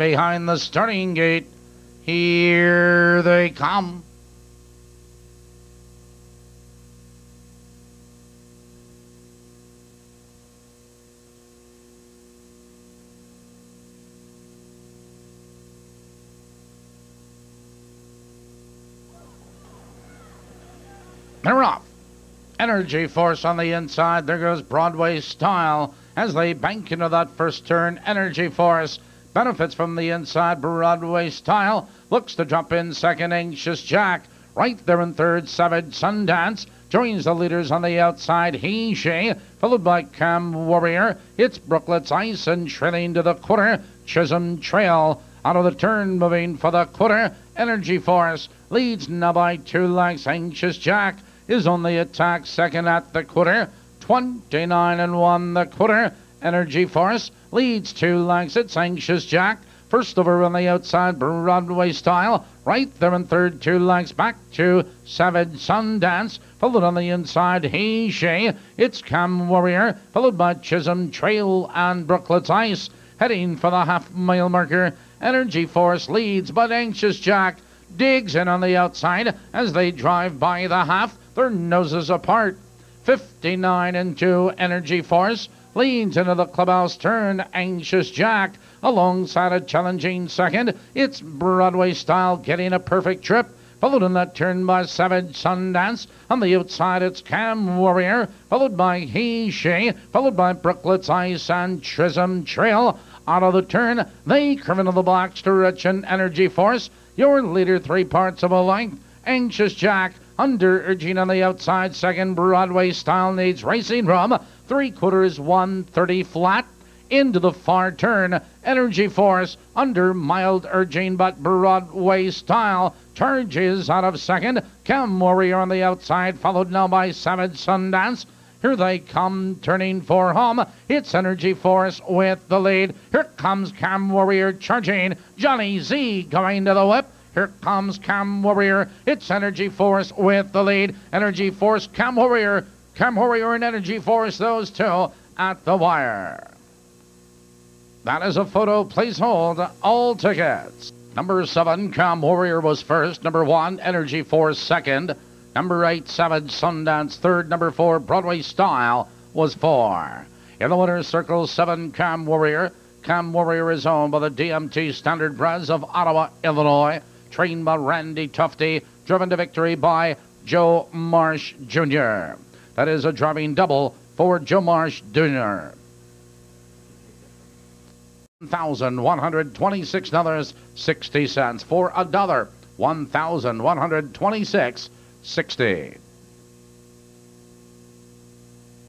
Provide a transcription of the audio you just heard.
behind the starting gate. Here they come. They're off. Energy Force on the inside. There goes Broadway Style as they bank into that first turn. Energy Force benefits from the inside. Broadway Style looks to jump in second. Anxious Jack right there in third. Savage Sundance joins the leaders on the outside. He She followed by Cam Warrior. It's Brooklet's Ice and trailing to the quarter. Chisholm Trail out of the turn, moving for the quarter. Energy Force leads now by two lengths. Anxious Jack is on the attack, second at the quarter. 29 and 1 the quarter. Energy Force leads two lengths. It's Anxious Jack. First over on the outside, Broadway style. Right there in third, two lengths back to Savage Sundance. Followed on the inside, He She. It's Cam Warrior. Followed by Chisholm Trail and Brooklet's Ice. Heading for the half mile marker. Energy Force leads, but Anxious Jack digs in on the outside as they drive by the half their noses apart. 59 and 2 Energy Force leans into the clubhouse turn. Anxious Jack alongside a challenging second. It's Broadway style getting a perfect trip. Followed in that turn by Savage Sundance. On the outside, it's Cam Warrior. Followed by He She. Followed by Brooklet's Ice and Chisholm Trail. Out of the turn, they curve into the backstretch and Energy Force. Your leader, three parts of a length. Anxious Jack under urging on the outside. Second, Broadway style needs racing room. Three quarters, 130 flat. Into the far turn. Energy Force under mild urging, but Broadway style. Charges out of second. Cam Warrior on the outside, followed now by Savage Sundance. Here they come, turning for home. It's Energy Force with the lead. Here comes Cam Warrior charging. Johnny Z going to the whip. Here comes Cam Warrior. It's Energy Force with the lead. Energy Force, Cam Warrior. Cam Warrior and Energy Force, those two at the wire. That is a photo. Please hold all tickets. Number seven, Cam Warrior was first. Number one, Energy Force second. Number eight, Savage Sundance third. Number four, Broadway Style was four. In the winner's circle, seven, Cam Warrior. Cam Warrior is owned by the DMT Standardbreds of Ottawa, Illinois trained by Randy Tufty, driven to victory by Joe Marsh Jr. That is a driving double for Joe Marsh Jr. Thousand one hundred twenty-six dollars sixty cents for a dollar. One thousand one hundred twenty-six sixty.